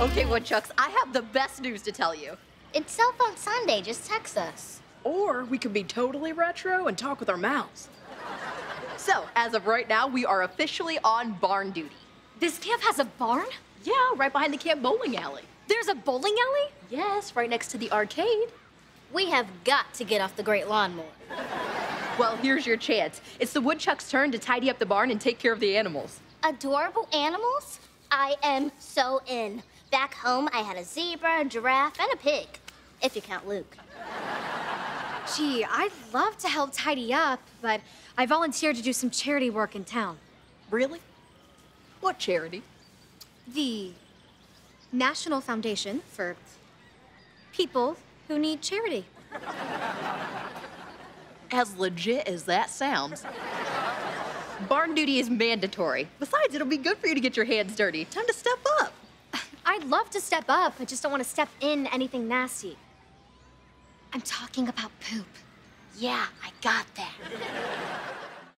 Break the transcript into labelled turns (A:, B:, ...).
A: Okay, Woodchucks, I have the best news to tell you.
B: It's Cell Phone Sunday. Just text us.
C: Or we could be totally retro and talk with our mouths.
A: So, as of right now, we are officially on barn duty.
D: This camp has a barn?
A: Yeah, right behind the camp bowling alley.
D: There's a bowling alley?
A: Yes, right next to the arcade.
B: We have got to get off the Great Lawn more.
A: Well, here's your chance. It's the woodchuck's turn to tidy up the barn and take care of the animals.
B: Adorable animals? I am so in. Back home, I had a zebra, a giraffe, and a pig. If you count Luke.
D: Gee, I'd love to help tidy up, but I volunteered to do some charity work in town.
A: Really? What charity?
D: The National Foundation for People Who Need Charity.
A: As legit as that sounds. Barn duty is mandatory. Besides, it'll be good for you to get your hands dirty. Time to step up.
D: I'd love to step up, I just don't want to step in anything nasty. I'm talking about poop.
B: Yeah, I got that.